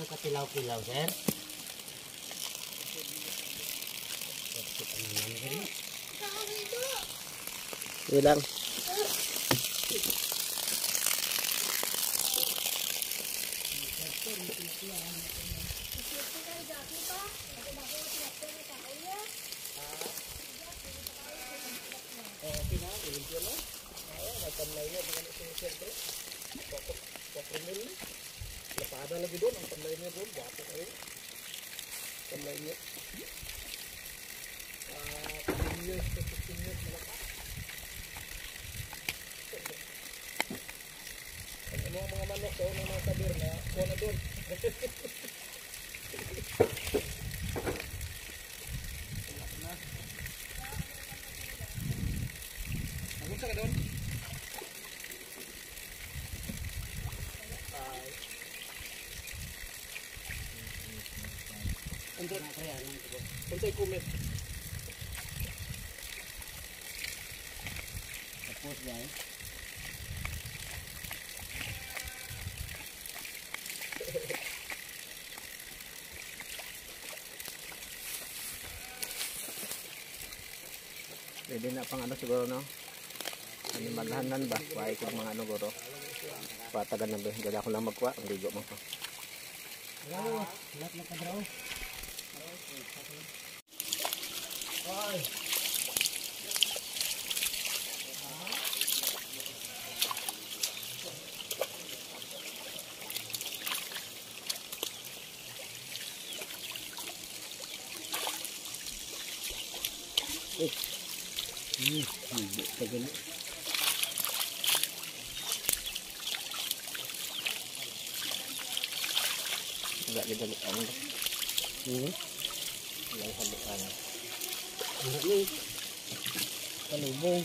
itu ketilau-kilau Sir. hilang Thank you. Lapada lagi doon, ang panlay niya doon, gwapo kayo. Panlay niya. Ah, 10 years to 15 years malakas. Ano ang mga manok sa unang mga sabir na kuha na doon. Unsay kumit? Tapos, guys. Pwede na pang ano siguro no? Animalhanan ba? Kuhay ko mga ano guro. Patagan na ba? Gada ko lang magkuha. Ang ligo mo. Bravo, lahat na ka, Ừ, bộ cái nữa. Dạ, cái này ống. Ừ. yang sambutan ini kelubung